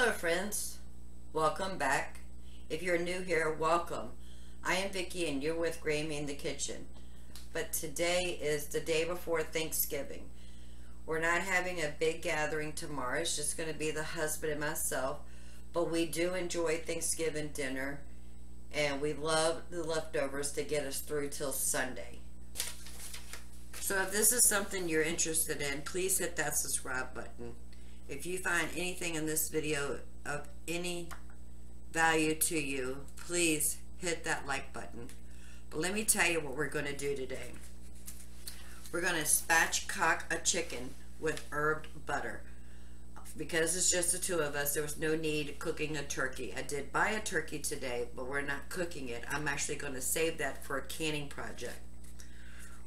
Hello friends, welcome back. If you're new here, welcome. I am Vicki and you're with Grammy in the Kitchen. But today is the day before Thanksgiving. We're not having a big gathering tomorrow. It's just going to be the husband and myself. But we do enjoy Thanksgiving dinner and we love the leftovers to get us through till Sunday. So if this is something you're interested in, please hit that subscribe button. If you find anything in this video of any value to you, please hit that like button. But let me tell you what we're going to do today. We're going to spatchcock a chicken with herb butter. Because it's just the two of us, there was no need cooking a turkey. I did buy a turkey today, but we're not cooking it. I'm actually going to save that for a canning project.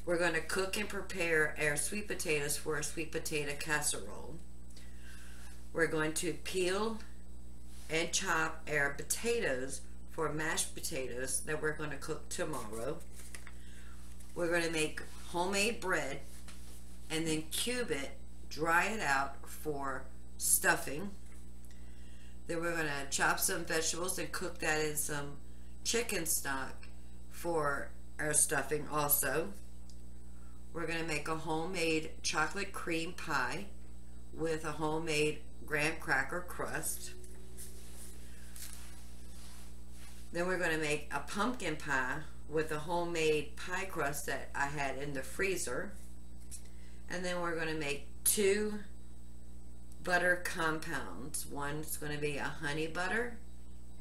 We're going to cook and prepare our sweet potatoes for a sweet potato casserole. We're going to peel and chop our potatoes for mashed potatoes that we're going to cook tomorrow. We're going to make homemade bread and then cube it, dry it out for stuffing. Then we're going to chop some vegetables and cook that in some chicken stock for our stuffing also. We're going to make a homemade chocolate cream pie with a homemade graham cracker crust. Then we're going to make a pumpkin pie with a homemade pie crust that I had in the freezer. And then we're going to make two butter compounds. One's going to be a honey butter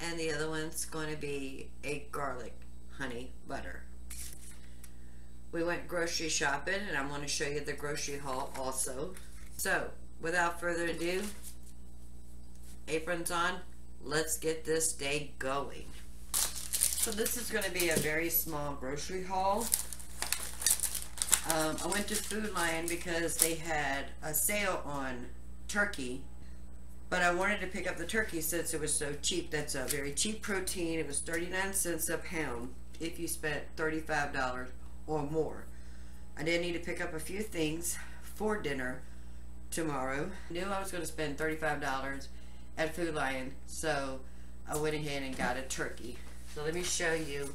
and the other one's going to be a garlic honey butter we went grocery shopping and I'm going to show you the grocery haul also. So, without further ado, aprons on, let's get this day going. So this is going to be a very small grocery haul. Um, I went to Food Lion because they had a sale on turkey, but I wanted to pick up the turkey since it was so cheap. That's a very cheap protein. It was 39 cents a pound if you spent $35 or more. I did need to pick up a few things for dinner tomorrow. Knew I was going to spend $35 at Food Lion, so I went ahead and got a turkey. So let me show you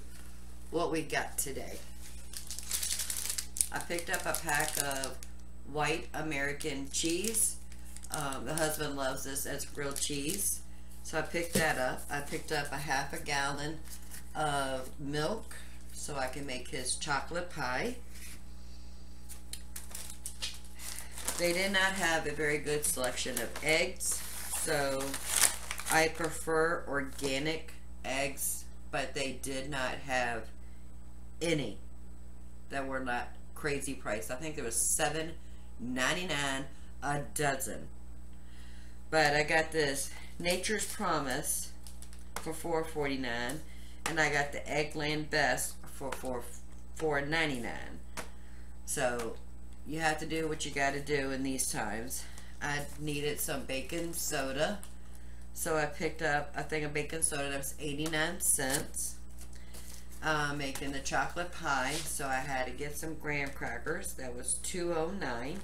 what we got today. I picked up a pack of white American cheese. Um, the husband loves this as grilled cheese. So I picked that up. I picked up a half a gallon of milk so I can make his chocolate pie. They did not have a very good selection of eggs, so I prefer organic eggs, but they did not have any that were not crazy price. I think there was seven ninety nine a dozen. But I got this Nature's Promise for four forty nine, and I got the Eggland Best for for four ninety nine. So you have to do what you got to do in these times. I needed some baking soda, so I picked up a thing of baking soda that was 89 cents. Uh, making the chocolate pie, so I had to get some graham crackers. That was 209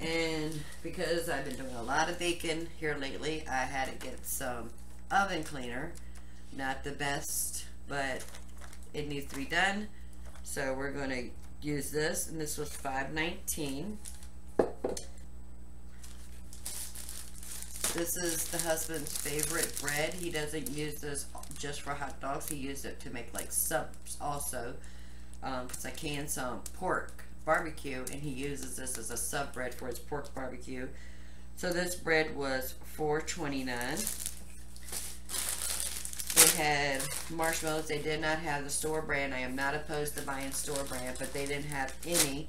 and because I've been doing a lot of baking here lately, I had to get some oven cleaner. Not the best, but it needs to be done. So we're going to use this, and this was 5.19. This is the husband's favorite bread. He doesn't use this just for hot dogs. He uses it to make like subs also. Because um, I can some pork barbecue, and he uses this as a sub bread for his pork barbecue. So this bread was 4.29 had marshmallows. They did not have the store brand. I am not opposed to buying store brand, but they didn't have any.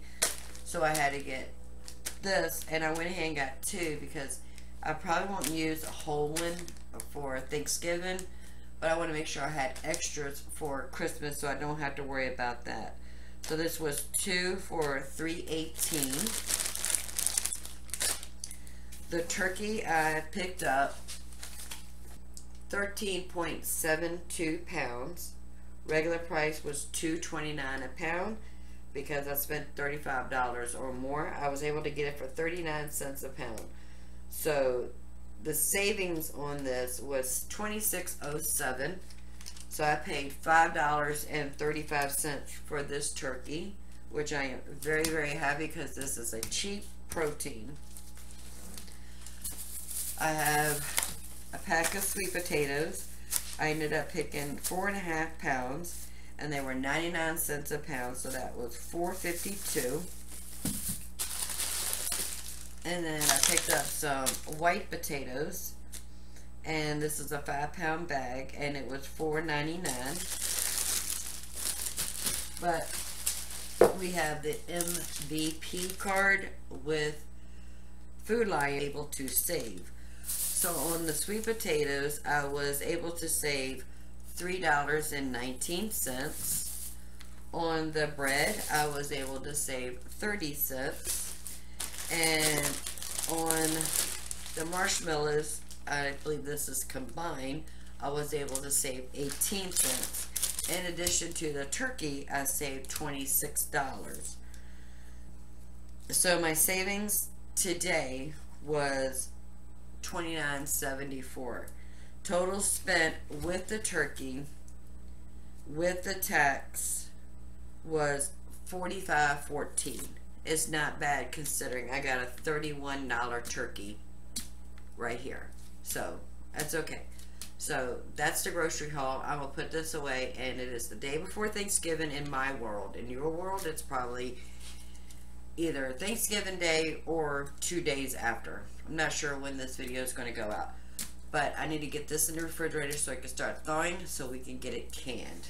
So I had to get this, and I went ahead and got two because I probably won't use a whole one for Thanksgiving, but I want to make sure I had extras for Christmas so I don't have to worry about that. So this was two for 318 The turkey I picked up 13.72 pounds. Regular price was $2.29 a pound. Because I spent $35 or more, I was able to get it for 39 cents a pound. So the savings on this was 2607 so I paid $5.35 for this turkey which I am very very happy because this is a cheap protein I have a pack of sweet potatoes I ended up picking four and a half pounds and they were 99 cents a pound so that was 452 and then I picked up some white potatoes. And this is a five pound bag. And it was $4.99. But we have the MVP card with Food Lion able to save. So on the sweet potatoes, I was able to save $3.19. On the bread, I was able to save 30 cents and on the marshmallows, I believe this is combined, I was able to save 18 cents. In addition to the turkey, I saved $26. So my savings today was $29.74. Total spent with the turkey, with the tax, was $45.14 is not bad considering I got a $31 turkey right here. So, that's okay. So, that's the grocery haul. I will put this away, and it is the day before Thanksgiving in my world. In your world, it's probably either Thanksgiving Day or two days after. I'm not sure when this video is going to go out. But I need to get this in the refrigerator so I can start thawing so we can get it canned.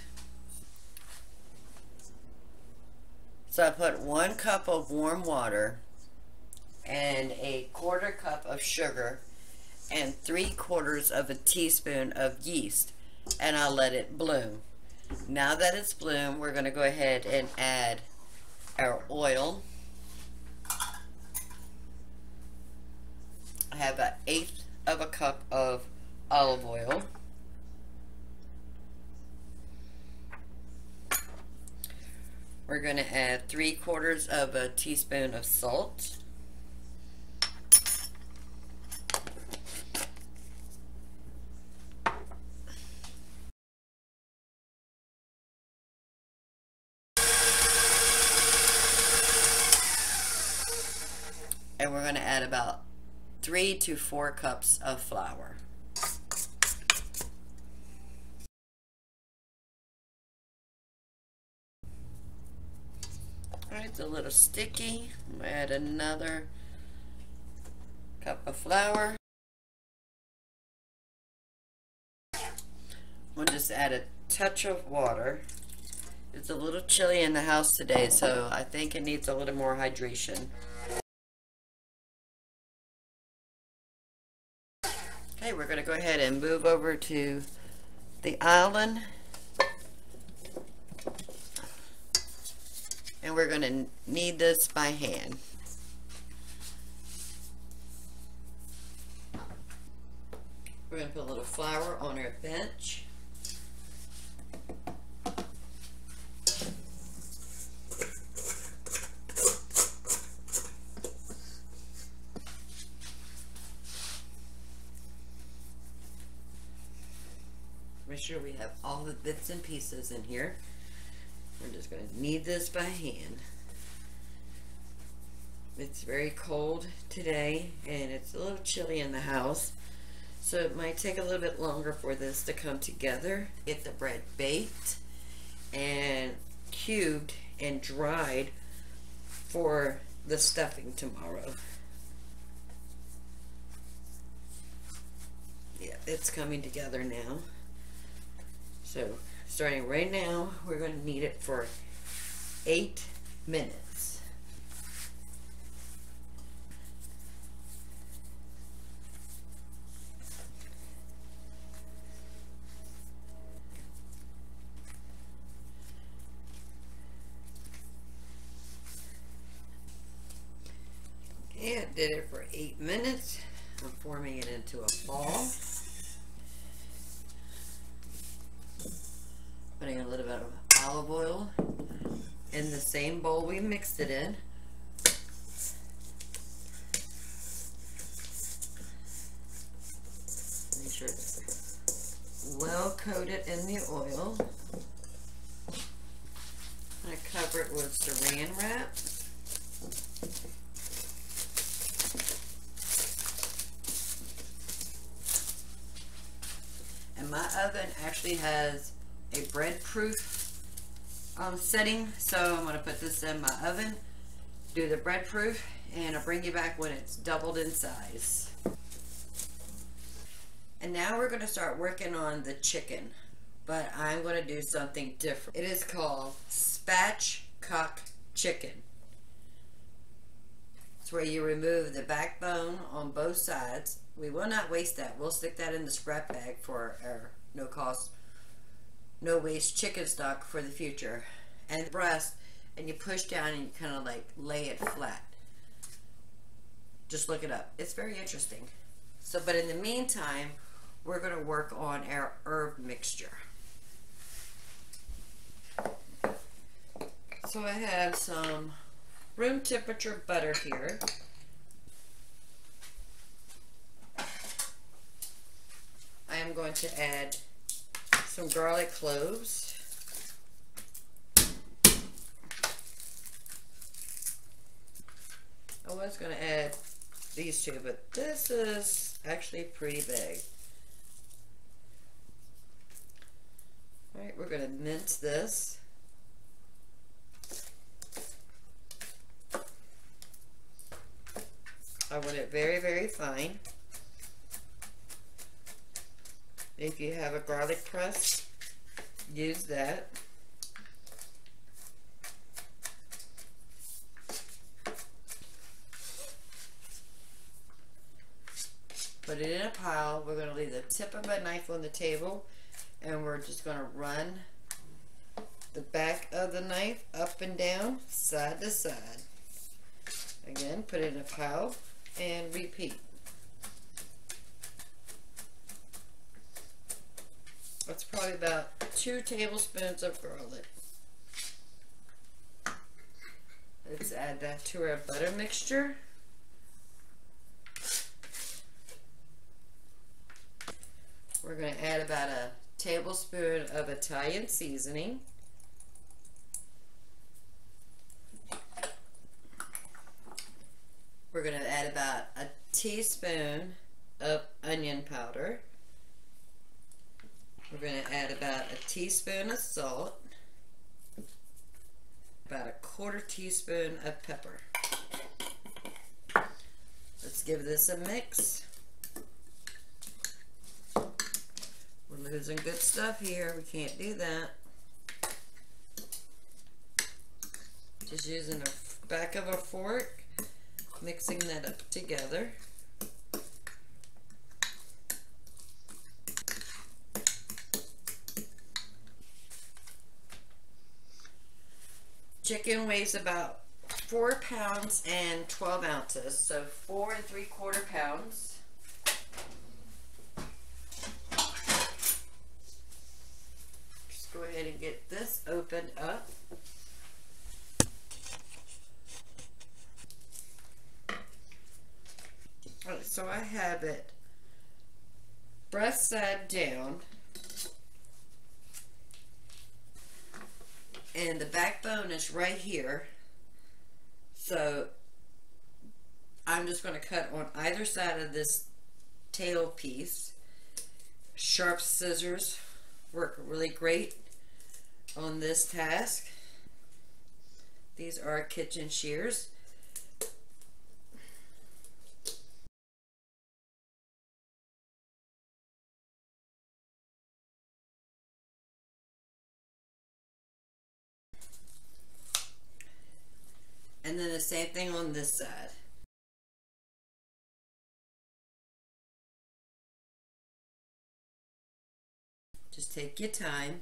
So I put one cup of warm water and a quarter cup of sugar and three quarters of a teaspoon of yeast and I'll let it bloom. Now that it's bloomed, we're going to go ahead and add our oil. I have an eighth of a cup of olive oil. We're going to add three quarters of a teaspoon of salt. And we're going to add about three to four cups of flour. Alright, It's a little sticky. I'll add another cup of flour. We'll just add a touch of water. It's a little chilly in the house today, so I think it needs a little more hydration. We're going to go ahead and move over to the island and we're going to knead this by hand. We're going to put a little flour on our bench. Make sure we have all the bits and pieces in here. We're just going to knead this by hand. It's very cold today and it's a little chilly in the house. So it might take a little bit longer for this to come together. Get the bread baked and cubed and dried for the stuffing tomorrow. Yeah, it's coming together now. So starting right now, we're going to knead it for eight minutes. Okay, I did it for eight minutes. I'm forming it into a ball. Same bowl we mixed it in. Make sure it's well coated in the oil. I'm going to cover it with saran wrap. And my oven actually has a bread proof um, setting. So I'm going to put this in my oven, do the bread proof, and I'll bring you back when it's doubled in size. And now we're going to start working on the chicken. But I'm going to do something different. It is called spatchcock chicken. It's where you remove the backbone on both sides. We will not waste that. We'll stick that in the scrap bag for our no cost, no waste chicken stock for the future. And the breast, and you push down and you kind of like lay it flat. Just look it up. It's very interesting. So, but in the meantime, we're going to work on our herb mixture. So I have some room temperature butter here. I am going to add some garlic cloves. I was going to add these two, but this is actually pretty big. Alright, we're going to mince this. I want it very, very fine. If you have a garlic press, use that. Put it in a pile. We're going to leave the tip of a knife on the table and we're just going to run the back of the knife up and down, side to side. Again, put it in a pile and repeat. That's probably about two tablespoons of garlic. Let's add that to our butter mixture. We're going to add about a tablespoon of Italian seasoning. We're going to add about a teaspoon of onion powder. We're going to add about a teaspoon of salt. About a quarter teaspoon of pepper. Let's give this a mix. We're losing good stuff here. We can't do that. Just using the back of a fork mixing that up together. Chicken weighs about four pounds and 12 ounces, so four and three quarter pounds. Just go ahead and get this opened up. so I have it breast side down and the backbone is right here. So I'm just going to cut on either side of this tail piece. Sharp scissors work really great on this task. These are kitchen shears And then the same thing on this side. Just take your time.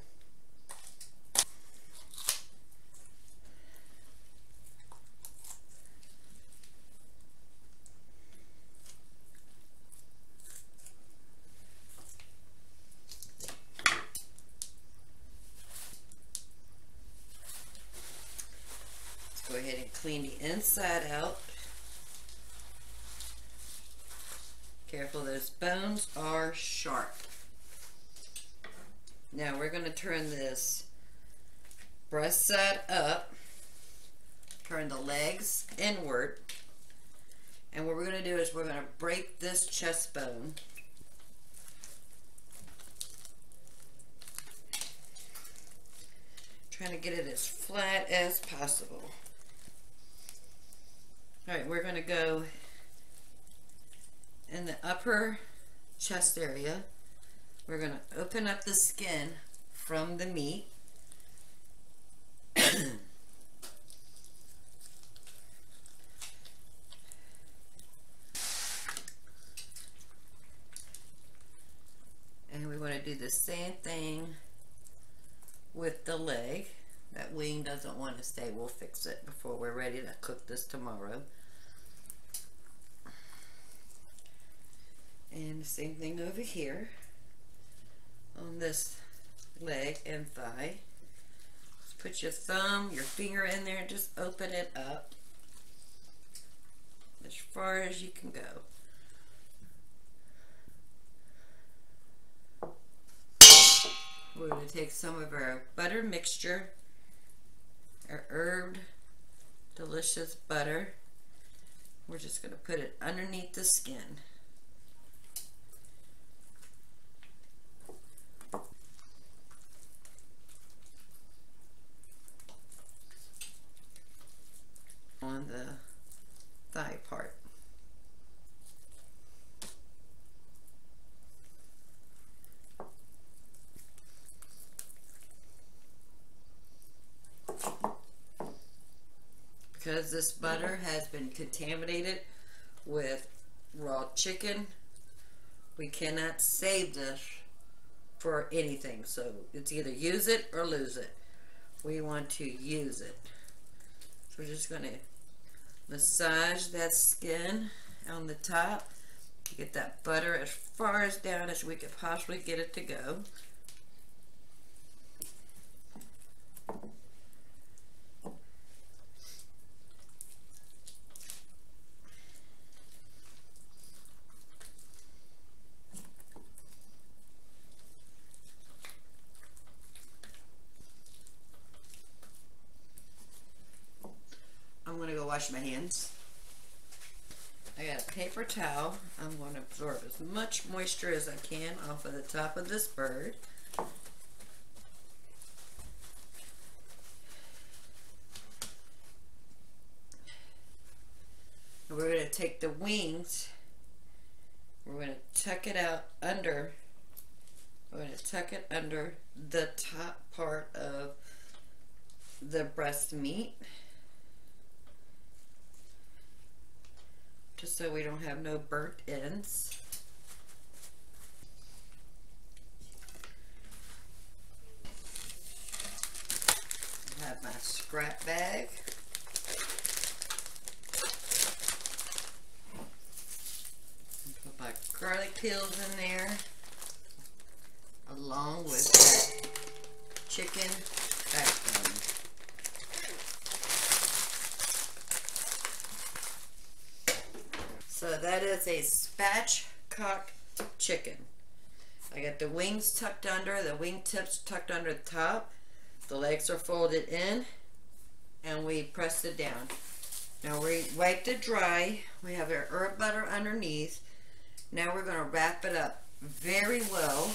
clean the inside out. Careful, there's bones are sharp. Now we're going to turn this breast side up, turn the legs inward, and what we're going to do is we're going to break this chest bone. Trying to get it as flat as possible. Alright, we're going to go in the upper chest area. We're going to open up the skin from the meat. and we want to do the same thing with the leg. That wing doesn't want to stay. We'll fix it before we're ready to cook this tomorrow. And same thing over here on this leg and thigh. Just put your thumb, your finger in there and just open it up as far as you can go. We're going to take some of our butter mixture, our herb, delicious butter. We're just going to put it underneath the skin. on the thigh part. Because this butter has been contaminated with raw chicken, we cannot save this for anything. So it's either use it or lose it. We want to use it. So we're just going to massage that skin on the top to get that butter as far as down as we could possibly get it to go. Wash my hands. I got a paper towel. I'm going to absorb as much moisture as I can off of the top of this bird. And we're going to take the wings, we're going to tuck it out under, we're going to tuck it under the top part of the breast meat. Just so we don't have no burnt ends. I have my scrap bag. Put my garlic peels in there along with that chicken backbone. So that is a spatchcock chicken. I got the wings tucked under, the wing tips tucked under the top. The legs are folded in and we press it down. Now we wiped it dry. We have our herb butter underneath. Now we're going to wrap it up very well.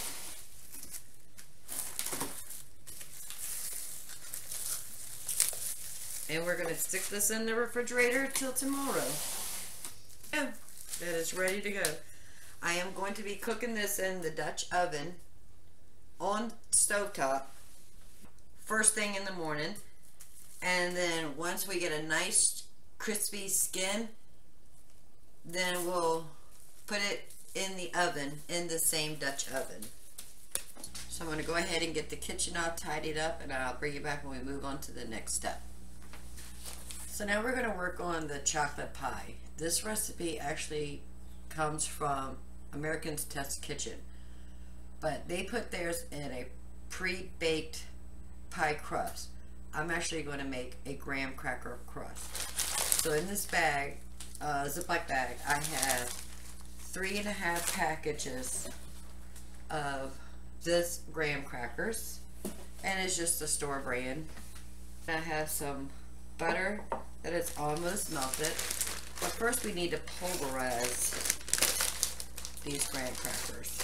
And we're going to stick this in the refrigerator till tomorrow. Yeah, that is ready to go. I am going to be cooking this in the Dutch oven on stovetop first thing in the morning. And then once we get a nice crispy skin, then we'll put it in the oven in the same Dutch oven. So I'm going to go ahead and get the kitchen all tidied up and I'll bring you back when we move on to the next step. So now we're going to work on the chocolate pie. This recipe actually comes from American's Test Kitchen, but they put theirs in a pre-baked pie crust. I'm actually going to make a graham cracker crust. So in this bag, uh, Ziploc bag, I have three and a half packages of this graham crackers and it's just a store brand. I have some butter that is almost melted. But first we need to pulverize these graham crackers.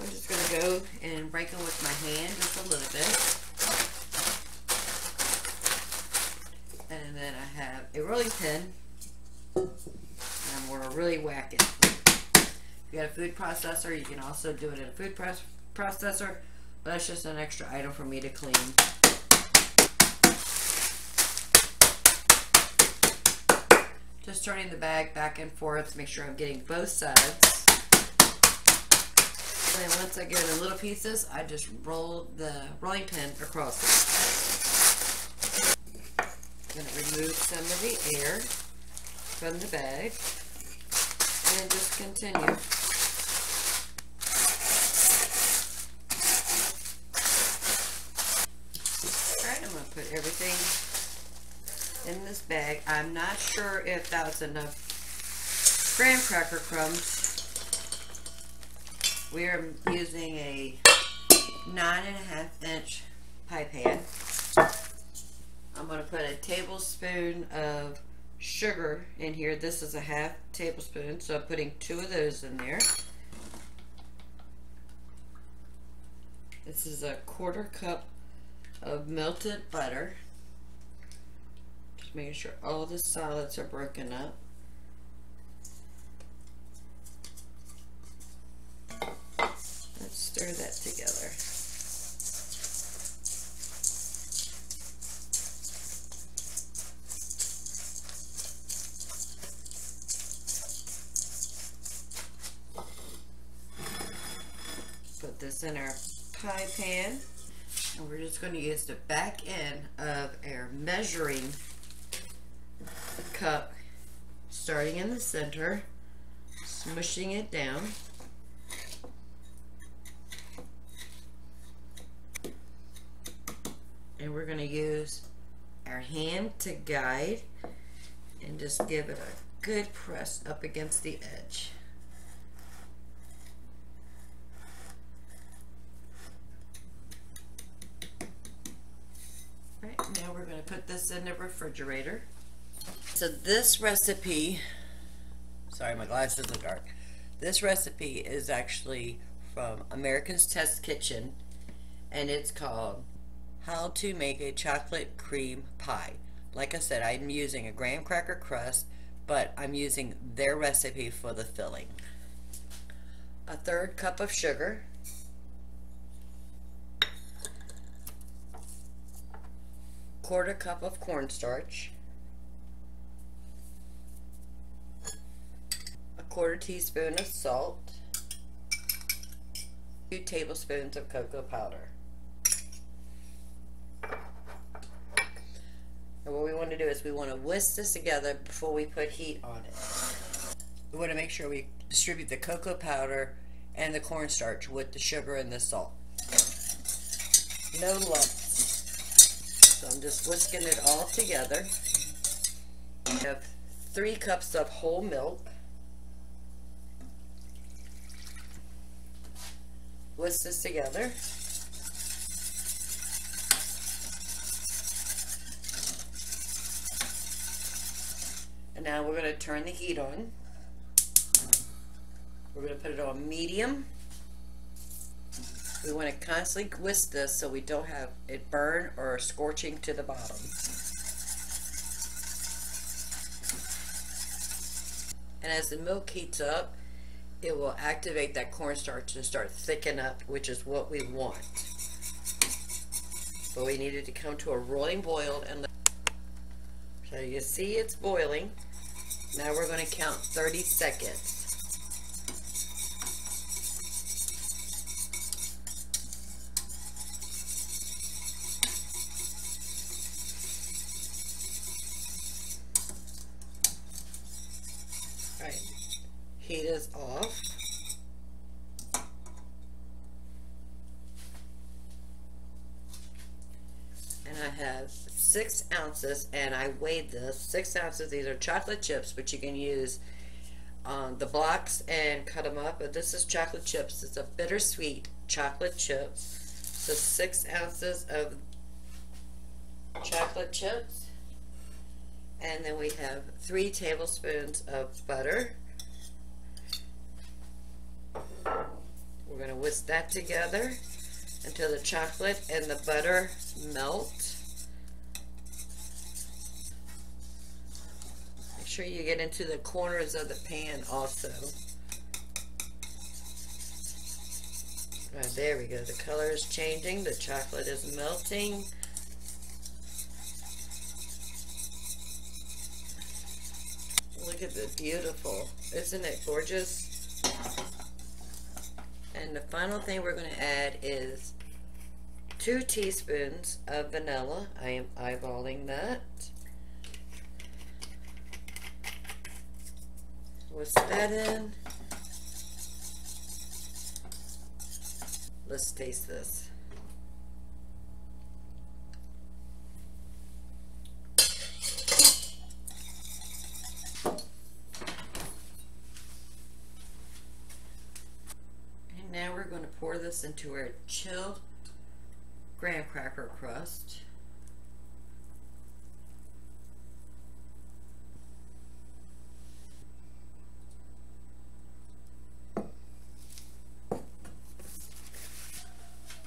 I'm just going to go and break them with my hand just a little bit. And then I have a rolling pin. And I'm going to really whack it. If you got a food processor, you can also do it in a food processor. But that's just an extra item for me to clean. Just turning the bag back and forth to make sure I'm getting both sides. And then once I get it in little pieces, I just roll the rolling pin across it. I'm going to remove some of the air from the bag and just continue. put everything in this bag. I'm not sure if that was enough graham cracker crumbs. We are using a nine and a half inch pie pan. I'm going to put a tablespoon of sugar in here. This is a half tablespoon, so I'm putting two of those in there. This is a quarter cup of melted butter. Just making sure all the solids are broken up. Let's stir that together. Put this in our pie pan. And we're just going to use the back end of our measuring cup, starting in the center, smushing it down. And we're going to use our hand to guide and just give it a good press up against the edge. now we're going to put this in the refrigerator. So this recipe, sorry my glasses are dark. This recipe is actually from American's Test Kitchen and it's called How to Make a Chocolate Cream Pie. Like I said, I'm using a graham cracker crust, but I'm using their recipe for the filling. A third cup of sugar, quarter cup of cornstarch, quarter teaspoon of salt, two tablespoons of cocoa powder. And what we want to do is we want to whisk this together before we put heat on it. We want to make sure we distribute the cocoa powder and the cornstarch with the sugar and the salt. No lumps. So I'm just whisking it all together. We have three cups of whole milk. Whisk this together. And now we're going to turn the heat on. We're going to put it on medium. We want to constantly whisk this so we don't have it burn or scorching to the bottom. And as the milk heats up, it will activate that cornstarch and start thicken up, which is what we want. But we need it to come to a rolling boil and so you see it's boiling. Now we're going to count 30 seconds. Heat is off. And I have six ounces, and I weighed this. Six ounces, these are chocolate chips, but you can use um, the blocks and cut them up. But this is chocolate chips. It's a bittersweet chocolate chips. So six ounces of chocolate chips. And then we have three tablespoons of butter. We're going to whisk that together until the chocolate and the butter melt. Make sure you get into the corners of the pan also. Right, there we go. The color is changing. The chocolate is melting. Look at the beautiful. Isn't it gorgeous? And the final thing we're going to add is two teaspoons of vanilla. I am eyeballing that. Whisk that in. Let's taste this. And now we're going to pour this into our chilled graham cracker crust.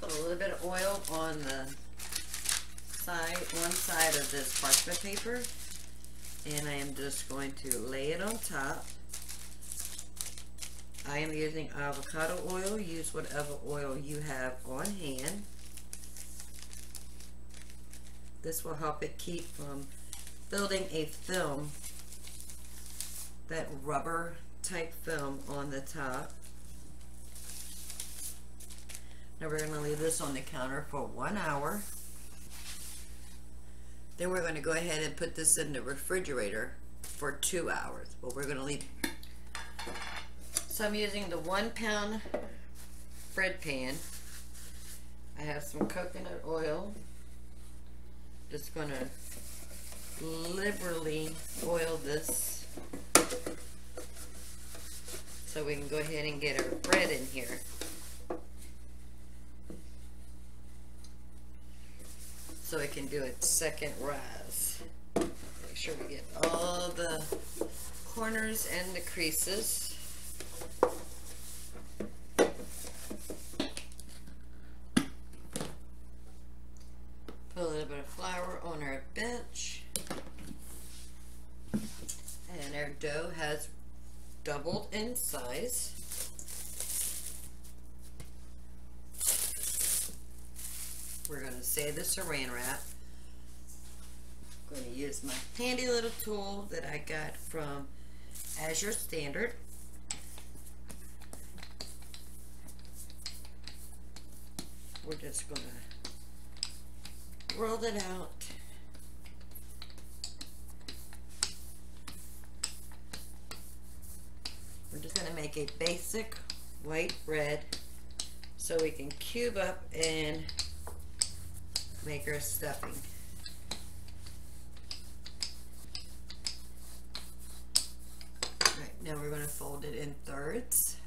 Put a little bit of oil on the side, one side of this parchment paper. And I am just going to lay it on top. I am using avocado oil. Use whatever oil you have on hand. This will help it keep from building a film, that rubber type film on the top. Now we're going to leave this on the counter for one hour. Then we're going to go ahead and put this in the refrigerator for two hours. But we're going to leave. So I'm using the one pound bread pan. I have some coconut oil. Just going to liberally oil this so we can go ahead and get our bread in here. so it can do its second rise. Make sure we get all the corners and the creases. Put a little bit of flour on our bench. And our dough has doubled in size. We're going to say the saran wrap. I'm going to use my handy little tool that I got from Azure Standard. We're just going to roll it out. We're just going to make a basic white bread so we can cube up and make our stuffing. Right, now we're going to fold it in thirds.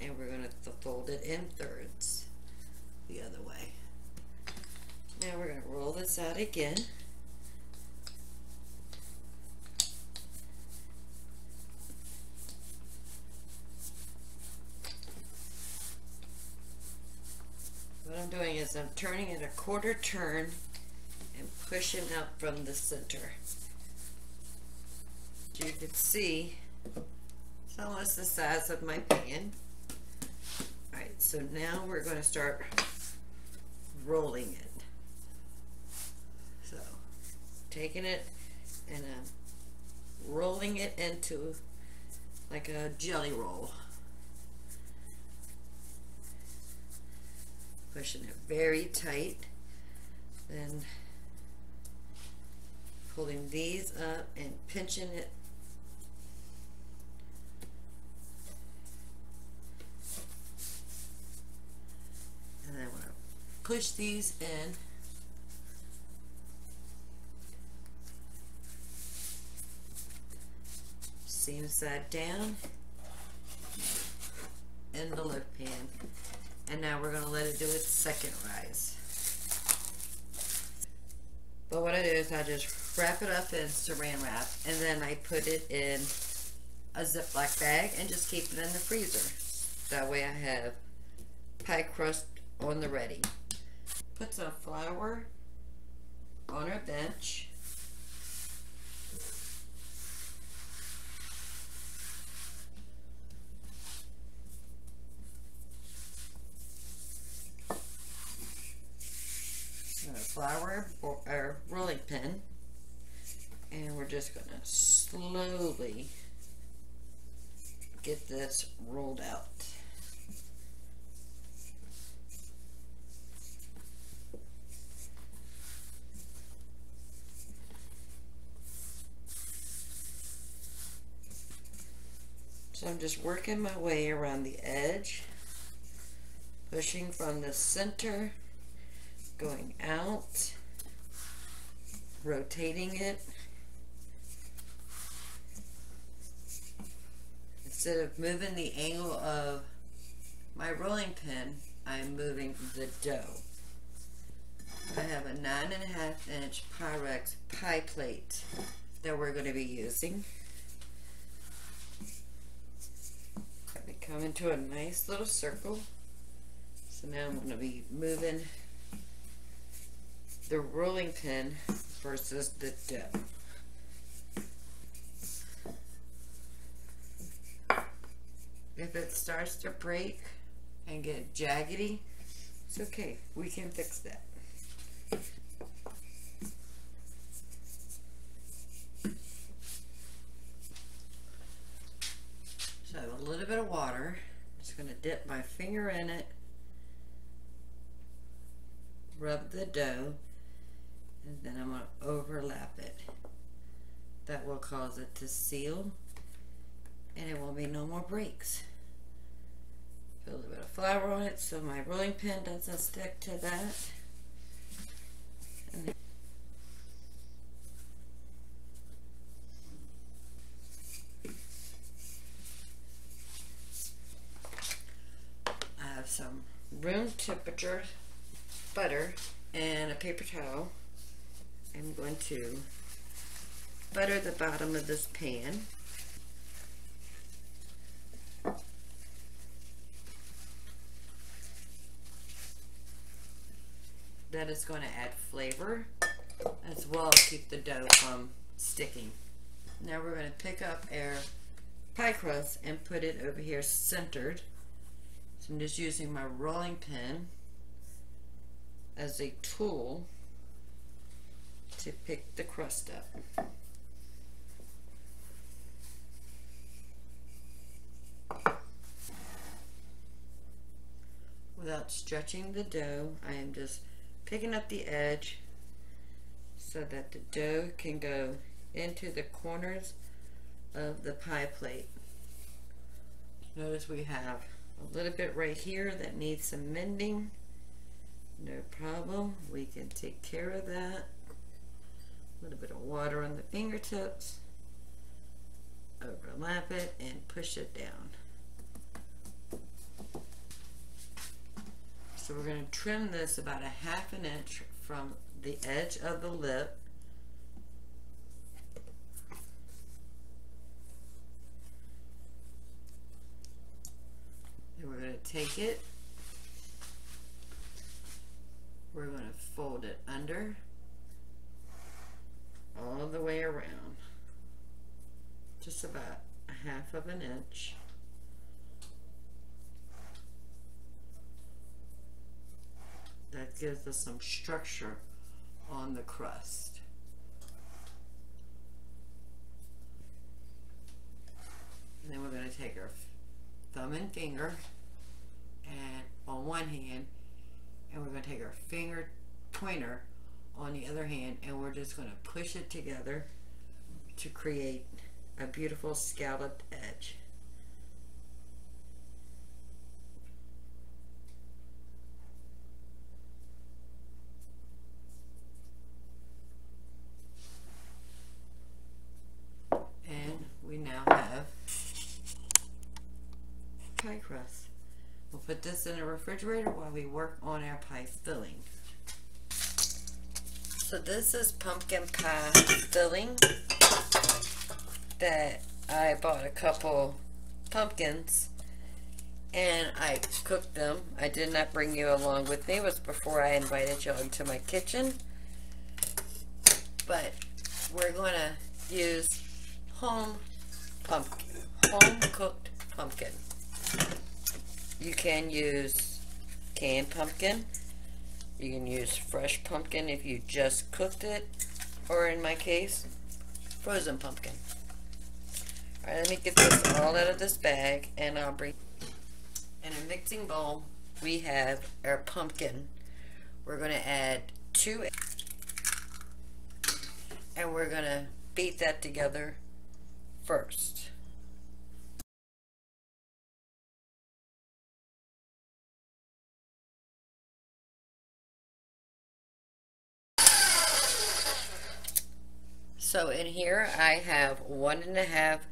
And we're going to fold in thirds the other way. Now we're going to roll this out again. What I'm doing is I'm turning it a quarter turn and pushing out from the center. As you can see, it's almost the size of my pan. So now we're going to start rolling it. So, taking it and I'm rolling it into like a jelly roll. pushing it very tight then pulling these up and pinching it push these in. Seam side down in the lip pan. And now we're going to let it do its second rise. But what I do is I just wrap it up in saran wrap and then I put it in a Ziploc bag and just keep it in the freezer. That way I have pie crust on the ready. Put some flour on our bench. flour our rolling pin and we're just going to slowly get this rolled out. So I'm just working my way around the edge, pushing from the center, going out, rotating it. Instead of moving the angle of my rolling pin, I'm moving the dough. I have a nine and a half inch Pyrex pie plate that we're going to be using. Come into a nice little circle. So now I'm going to be moving the rolling pin versus the dough. If it starts to break and get jaggedy, it's okay. We can fix that. Bit of water. I'm just going to dip my finger in it, rub the dough, and then I'm going to overlap it. That will cause it to seal, and it will be no more breaks. Put a little bit of flour on it so my rolling pin doesn't stick to that. room temperature butter and a paper towel. I'm going to butter the bottom of this pan. That is going to add flavor as well as keep the dough from sticking. Now we're going to pick up our pie crust and put it over here centered I'm just using my rolling pin as a tool to pick the crust up. Without stretching the dough, I am just picking up the edge so that the dough can go into the corners of the pie plate. Notice we have a little bit right here that needs some mending. No problem. We can take care of that. A little bit of water on the fingertips. Overlap it and push it down. So we're going to trim this about a half an inch from the edge of the lip take it, we're going to fold it under all the way around, just about a half of an inch. That gives us some structure on the crust. And then we're going to take our thumb and finger and on one hand and we're going to take our finger pointer on the other hand and we're just going to push it together to create a beautiful scalloped edge. And we now have crust. We'll put this in the refrigerator while we work on our pie filling. So this is pumpkin pie filling that I bought a couple pumpkins and I cooked them. I did not bring you along with me. It was before I invited you into my kitchen. But we're going to use home pumpkin, home cooked pumpkin. You can use canned pumpkin. You can use fresh pumpkin if you just cooked it. Or in my case, frozen pumpkin. Alright, let me get this all out of this bag and I'll bring in a mixing bowl we have our pumpkin. We're going to add two and we're going to beat that together first. So in here I have one and a half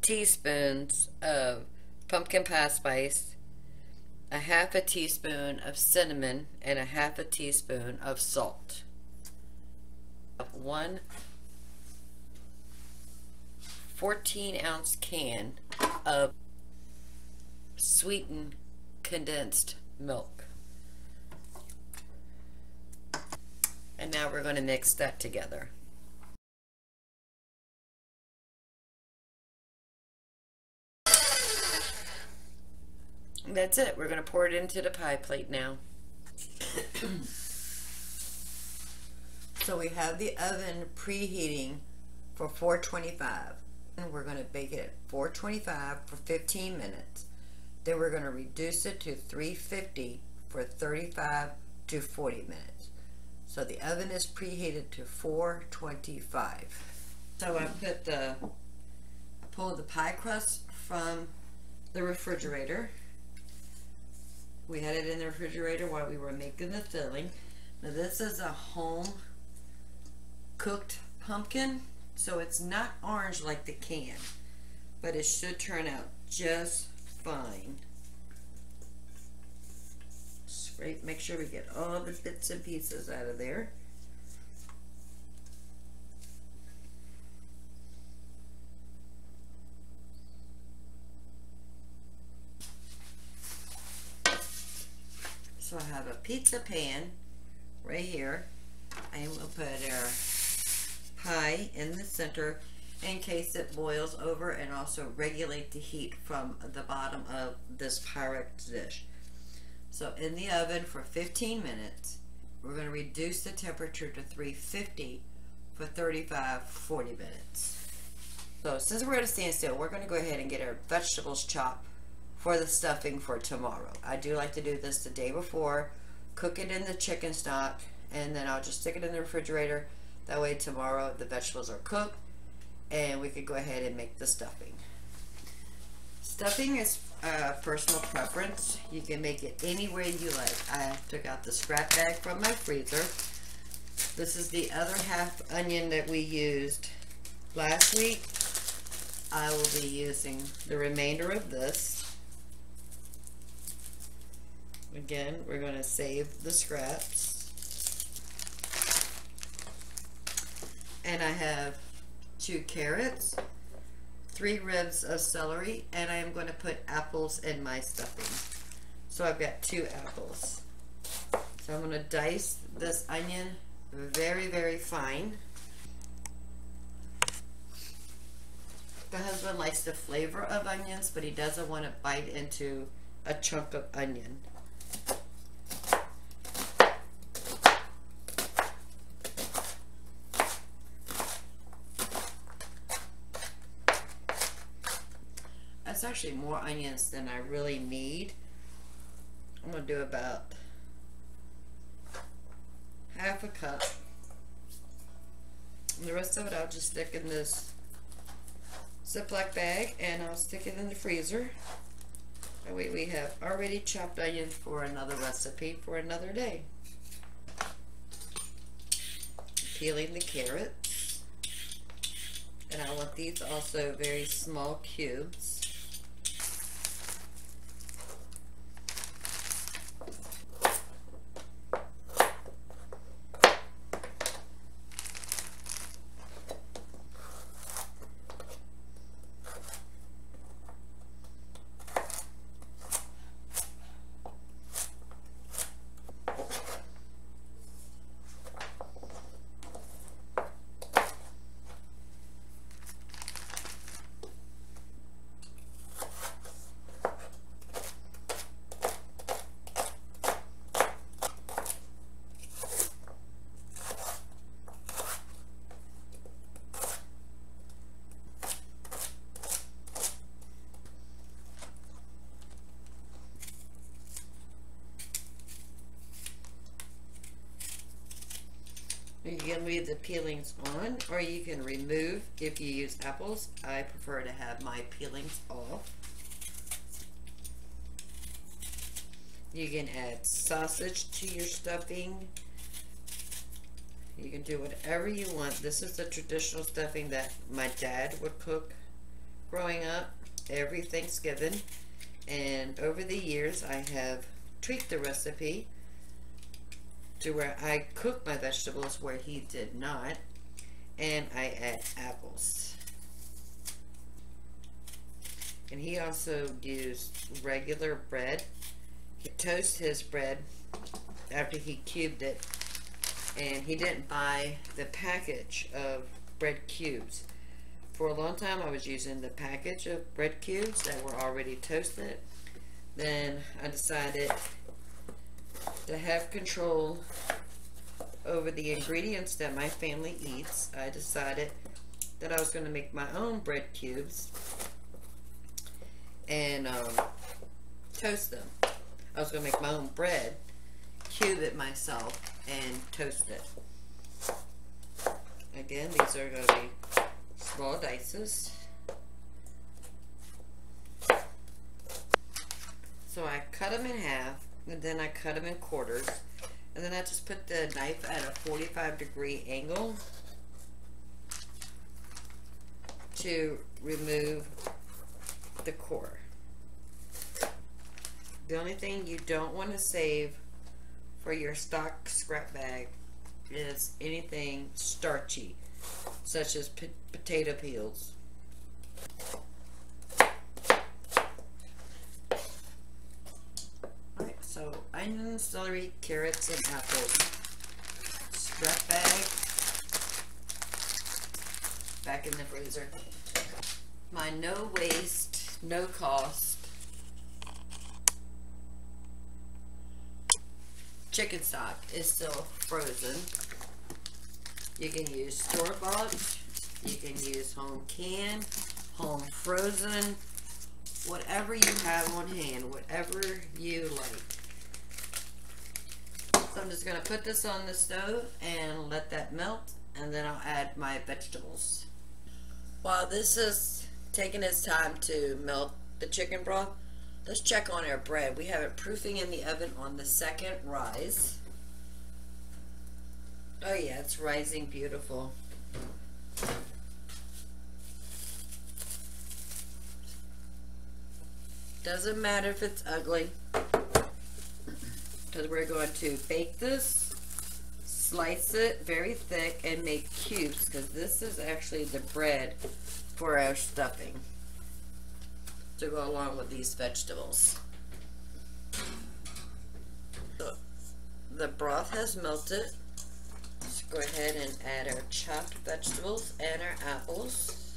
teaspoons of pumpkin pie spice, a half a teaspoon of cinnamon, and a half a teaspoon of salt. One 14 ounce can of sweetened condensed milk. And now we're going to mix that together. That's it. We're going to pour it into the pie plate now. so we have the oven preheating for 425 and we're going to bake it at 425 for 15 minutes. Then we're going to reduce it to 350 for 35 to 40 minutes. So the oven is preheated to 425. So I put the, I pulled the pie crust from the refrigerator we had it in the refrigerator while we were making the filling. Now this is a home cooked pumpkin, so it's not orange like the can, but it should turn out just fine. Scrape, make sure we get all the bits and pieces out of there. So I have a pizza pan right here. I will put our pie in the center in case it boils over and also regulate the heat from the bottom of this Pyrex dish. So in the oven for 15 minutes, we're going to reduce the temperature to 350 for 35, 40 minutes. So since we're at a standstill, we're going to go ahead and get our vegetables chopped for the stuffing for tomorrow. I do like to do this the day before, cook it in the chicken stock, and then I'll just stick it in the refrigerator. That way tomorrow the vegetables are cooked and we could go ahead and make the stuffing. Stuffing is uh, personal preference. You can make it any way you like. I took out the scrap bag from my freezer. This is the other half onion that we used last week. I will be using the remainder of this. Again, we're going to save the scraps. And I have two carrots, three ribs of celery, and I am going to put apples in my stuffing. So I've got two apples. So I'm going to dice this onion very, very fine. The husband likes the flavor of onions, but he doesn't want to bite into a chunk of onion. That's actually more onions than I really need. I'm going to do about half a cup. And the rest of it I'll just stick in this Ziploc bag and I'll stick it in the freezer. That way we have already chopped onions for another recipe for another day. Peeling the carrots. And I want these also very small cubes. can leave the peelings on or you can remove if you use apples. I prefer to have my peelings off. You can add sausage to your stuffing. You can do whatever you want. This is the traditional stuffing that my dad would cook growing up every Thanksgiving. And over the years, I have tweaked the recipe to where I cook my vegetables where he did not. And I add apples. And he also used regular bread. He toasts his bread after he cubed it. And he didn't buy the package of bread cubes. For a long time I was using the package of bread cubes that were already toasted. Then I decided to have control over the ingredients that my family eats, I decided that I was going to make my own bread cubes and um, toast them. I was going to make my own bread, cube it myself, and toast it. Again, these are going to be small dices. So I cut them in half and then I cut them in quarters and then I just put the knife at a 45 degree angle to remove the core. The only thing you don't want to save for your stock scrap bag is anything starchy, such as potato peels. Onions, celery, carrots, and apples. Scrap bag. Back in the freezer. My no waste, no cost chicken stock is still frozen. You can use store-bought, you can use home canned, home frozen, whatever you have on hand, whatever you like. So I'm just going to put this on the stove and let that melt and then I'll add my vegetables. While this is taking its time to melt the chicken broth, let's check on our bread. We have it proofing in the oven on the second rise. Oh yeah, it's rising beautiful. Doesn't matter if it's ugly because we're going to bake this, slice it very thick, and make cubes because this is actually the bread for our stuffing to go along with these vegetables. The, broth has melted. Let's go ahead and add our chopped vegetables and our apples.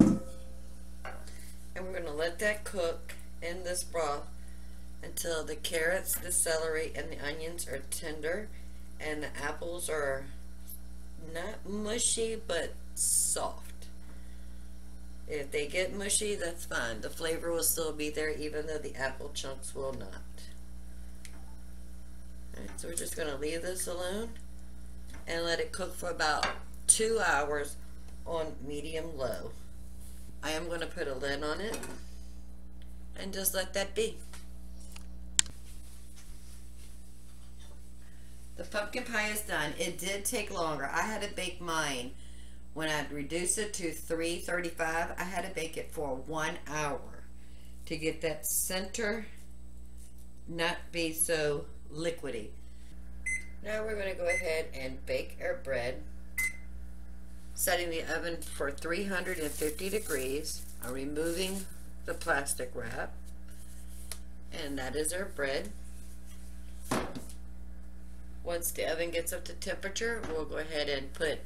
And we're going to let that cook in this broth until the carrots, the celery, and the onions are tender and the apples are not mushy but soft. If they get mushy, that's fine. The flavor will still be there even though the apple chunks will not. Alright, so we're just going to leave this alone and let it cook for about two hours on medium low. I am going to put a lid on it and just let that be. The pumpkin pie is done. It did take longer. I had to bake mine. When I reduced it to 335, I had to bake it for one hour to get that center not be so liquidy. Now we're going to go ahead and bake our bread. Setting the oven for 350 degrees. I'm removing the plastic wrap. And that is our bread. Once the oven gets up to temperature, we'll go ahead and put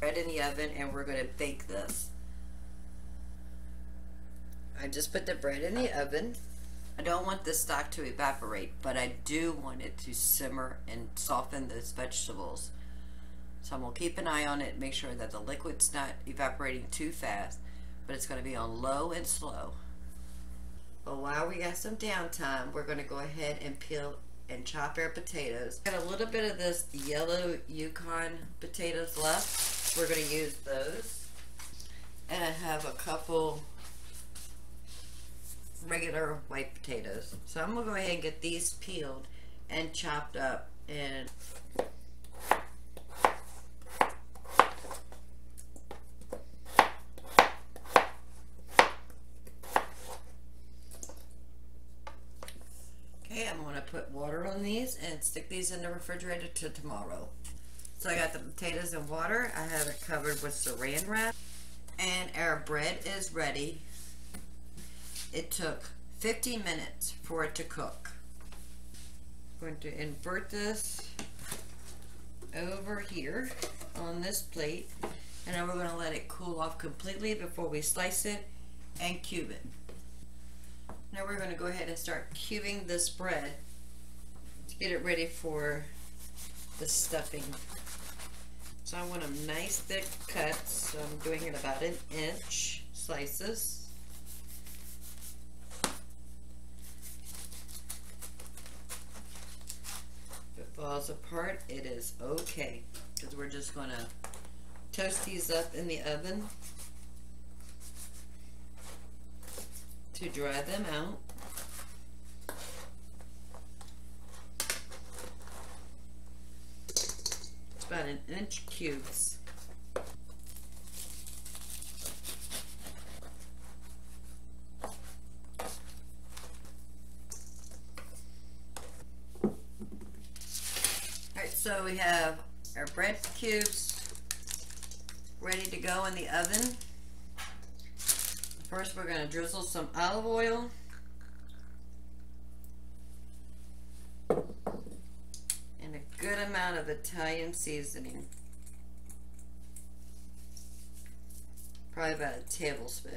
bread in the oven and we're going to bake this. I just put the bread in the oven. I don't want the stock to evaporate, but I do want it to simmer and soften those vegetables. So I'm going to keep an eye on it, make sure that the liquid's not evaporating too fast, but it's going to be on low and slow. But while we got some downtime, we're going to go ahead and peel and chop our potatoes. Got a little bit of this yellow Yukon potatoes left. We're going to use those. And I have a couple regular white potatoes. So I'm going to go ahead and get these peeled and chopped up and Okay, I'm going to put water on these and stick these in the refrigerator to tomorrow. So I got the potatoes and water. I have it covered with saran wrap. And our bread is ready. It took 50 minutes for it to cook. I'm going to invert this over here on this plate. And then we're going to let it cool off completely before we slice it and cube it. Now we're going to go ahead and start cubing this bread get it ready for the stuffing. So I want them nice thick cuts. So I'm doing it about an inch slices. If it falls apart, it is okay. Because we're just going to toast these up in the oven to dry them out. About an inch cubes. Alright, so we have our bread cubes ready to go in the oven. First, we're going to drizzle some olive oil. And a good amount Italian seasoning. Probably about a tablespoon.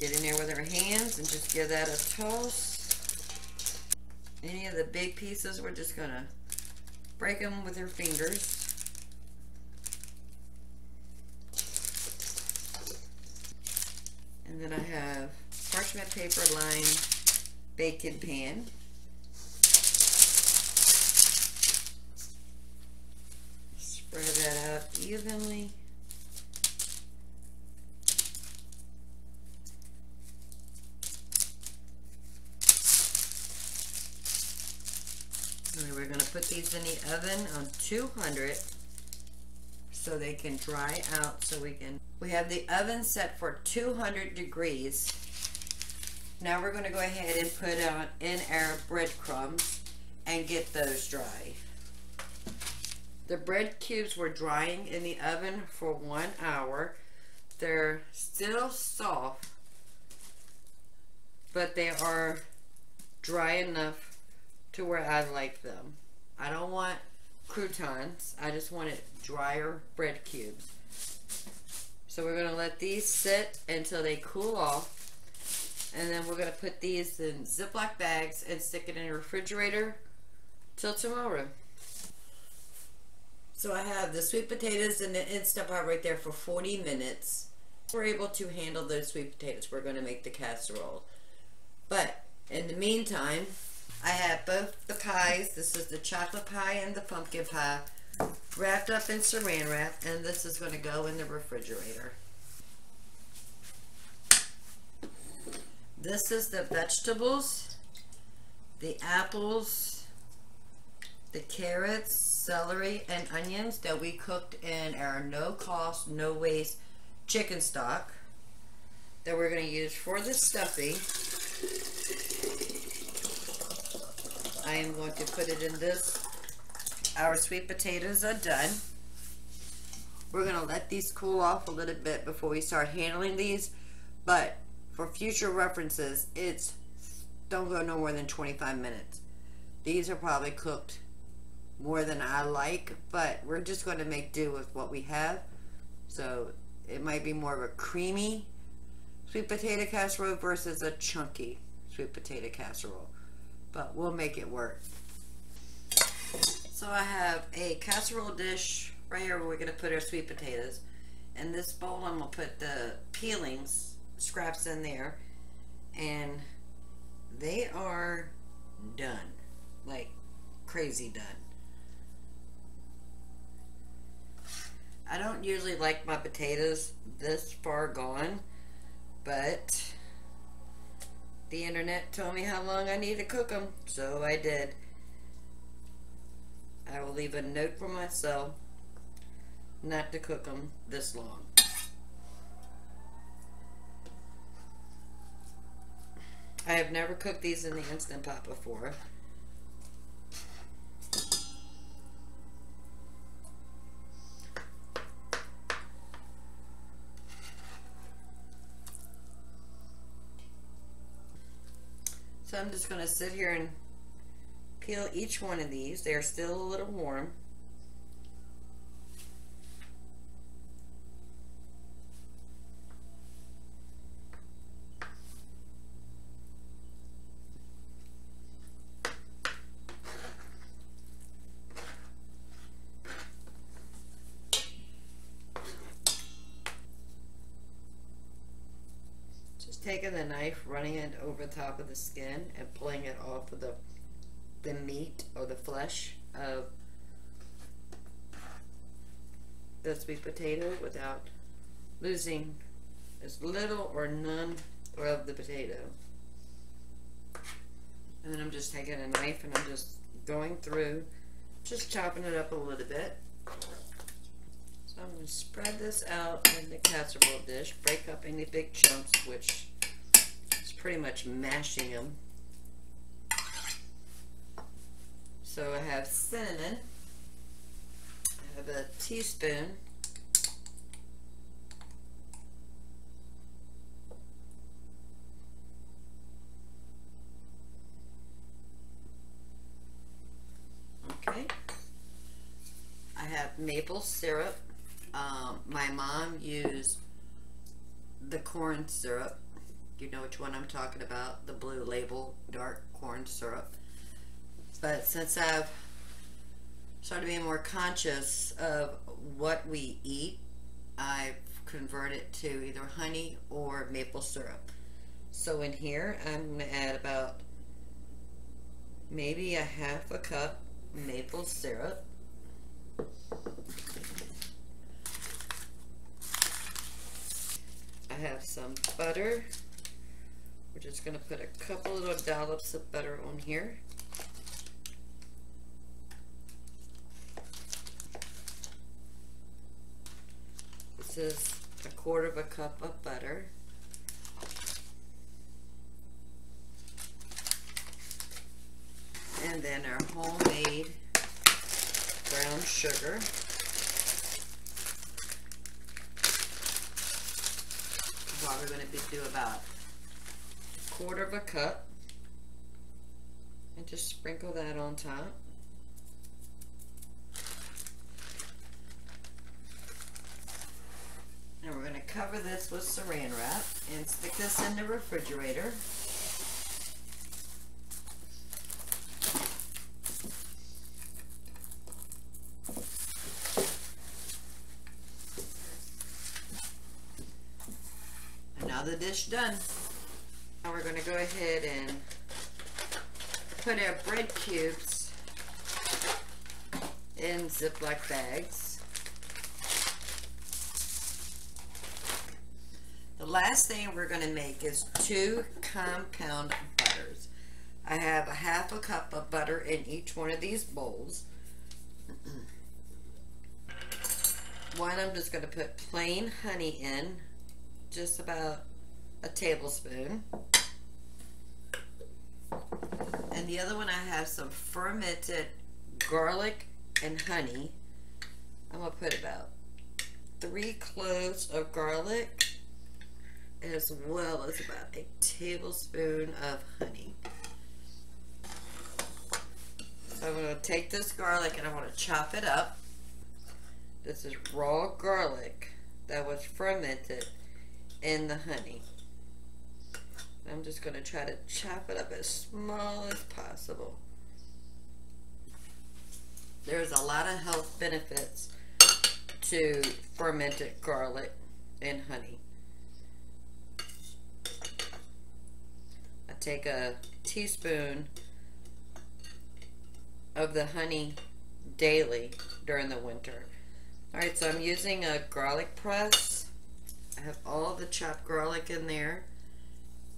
Get in there with our hands and just give that a toss. Any of the big pieces, we're just going to break them with our fingers. And then I have parchment paper lined baking pan. Spread that out evenly. And we're going to these in the oven on 200 so they can dry out so we can we have the oven set for 200 degrees. Now we're going to go ahead and put on in our breadcrumbs and get those dry. The bread cubes were drying in the oven for one hour. They're still soft but they are dry enough to where I like them I don't want croutons I just want it drier bread cubes. So we're going to let these sit until they cool off. And then we're going to put these in Ziploc bags and stick it in the refrigerator till tomorrow. So I have the sweet potatoes in the Instant Pot right there for 40 minutes. We're able to handle those sweet potatoes. We're going to make the casserole. But in the meantime, I have both the pies. This is the chocolate pie and the pumpkin pie wrapped up in saran wrap and this is going to go in the refrigerator. This is the vegetables, the apples, the carrots, celery, and onions that we cooked in our no cost, no waste chicken stock that we're going to use for the stuffing. I am going to put it in this our sweet potatoes are done. We're going to let these cool off a little bit before we start handling these. But for future references, it's don't go no more than 25 minutes. These are probably cooked more than I like, but we're just going to make do with what we have. So it might be more of a creamy sweet potato casserole versus a chunky sweet potato casserole. But we'll make it work. So I have a casserole dish right here where we're going to put our sweet potatoes. In this bowl, I'm going to put the peelings, scraps in there. And they are done. Like crazy done. I don't usually like my potatoes this far gone, but the internet told me how long I need to cook them, so I did. I will leave a note for myself not to cook them this long. I have never cooked these in the Instant Pot before. Just going to sit here and peel each one of these. They're still a little warm. taking the knife, running it over the top of the skin, and pulling it off of the the meat or the flesh of the sweet potato without losing as little or none of the potato. And then I'm just taking a knife and I'm just going through, just chopping it up a little bit. So I'm going to spread this out in the casserole dish, break up any big chunks, which pretty much mashing them. So I have cinnamon. I have a teaspoon. Okay. I have maple syrup. Um, my mom used the corn syrup you know which one I'm talking about, the blue label dark corn syrup. But since I've started being more conscious of what we eat, I've converted to either honey or maple syrup. So in here, I'm going to add about maybe a half a cup maple syrup. I have some butter. We're just going to put a couple little dollops of butter on here. This is a quarter of a cup of butter. And then our homemade brown sugar. Probably going to do about quarter of a cup and just sprinkle that on top. And we're going to cover this with saran wrap and stick this in the refrigerator. Another dish done. Now we're going to go ahead and put our bread cubes in Ziploc bags. The last thing we're going to make is two compound butters. I have a half a cup of butter in each one of these bowls. one I'm just going to put plain honey in, just about a tablespoon. The other one I have some fermented garlic and honey. I'm going to put about three cloves of garlic as well as about a tablespoon of honey. So I'm going to take this garlic and I want to chop it up. This is raw garlic that was fermented in the honey. I'm just going to try to chop it up as small as possible. There's a lot of health benefits to fermented garlic and honey. I take a teaspoon of the honey daily during the winter. Alright, so I'm using a garlic press. I have all the chopped garlic in there.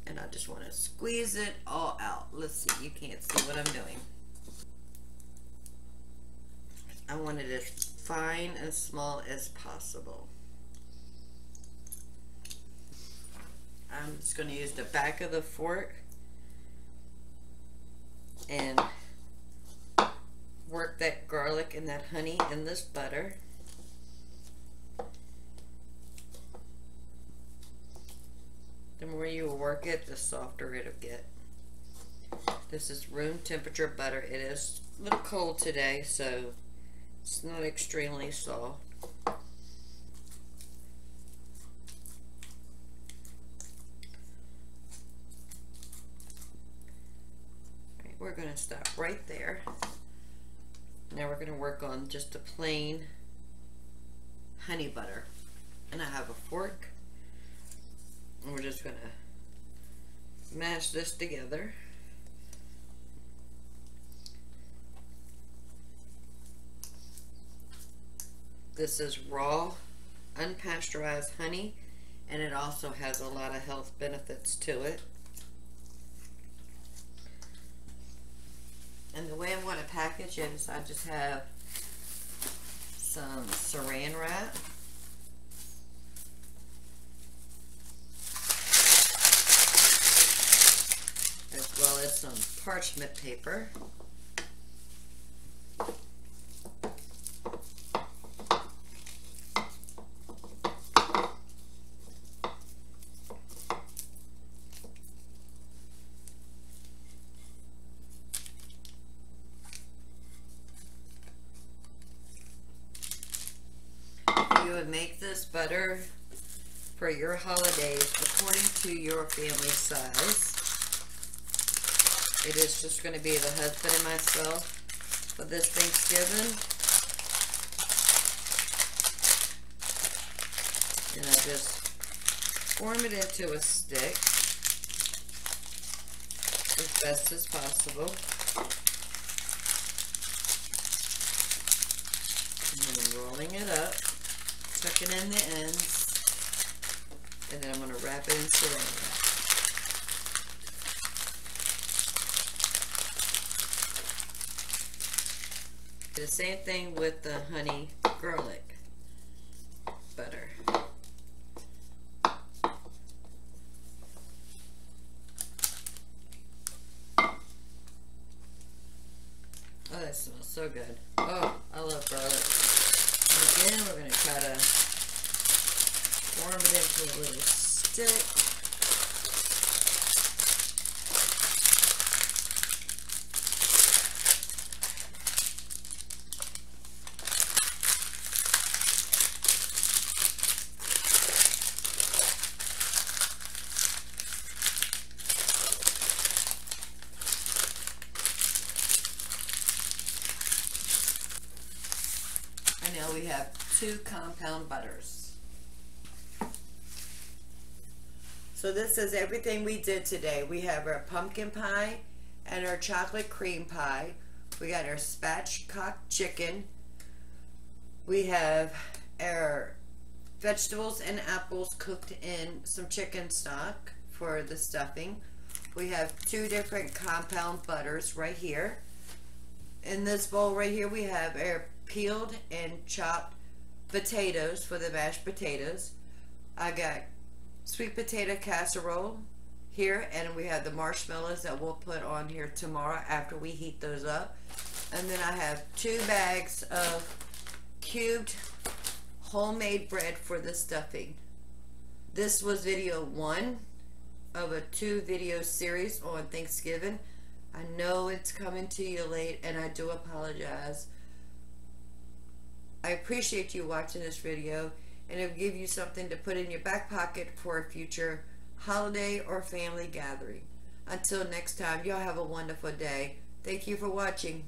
And I just want to squeeze it all out. Let's see, you can't see what I'm doing. I want it as fine and small as possible. I'm just going to use the back of the fork and work that garlic and that honey in this butter. The more you work it, the softer it'll get. This is room temperature butter. It is a little cold today, so it's not extremely soft. we're going to stop right there. Now we're going to work on just a plain honey butter. And I have a fork. We're just going to mash this together. This is raw, unpasteurized honey, and it also has a lot of health benefits to it. And the way I'm going to package it is I just have some saran wrap. As well as some parchment paper. you would make this butter for your holidays according to your family size. It is just going to be the husband and myself for this Thanksgiving. And I just form it into a stick as best as possible. And then rolling it up tucking in the ends, and then I'm going to wrap it in saran same thing with the honey garlic butter. Oh, that smells so good. Oh, I love garlic And again, we're going to try to form it into a little stick. now we have two compound butters. So this is everything we did today. We have our pumpkin pie and our chocolate cream pie. We got our spatchcock chicken. We have our vegetables and apples cooked in some chicken stock for the stuffing. We have two different compound butters right here. In this bowl right here we have our peeled and chopped potatoes for the mashed potatoes. I got sweet potato casserole here and we have the marshmallows that we'll put on here tomorrow after we heat those up. And then I have two bags of cubed homemade bread for the stuffing. This was video one of a two video series on Thanksgiving. I know it's coming to you late and I do apologize. I appreciate you watching this video and it'll give you something to put in your back pocket for a future holiday or family gathering. Until next time, y'all have a wonderful day. Thank you for watching.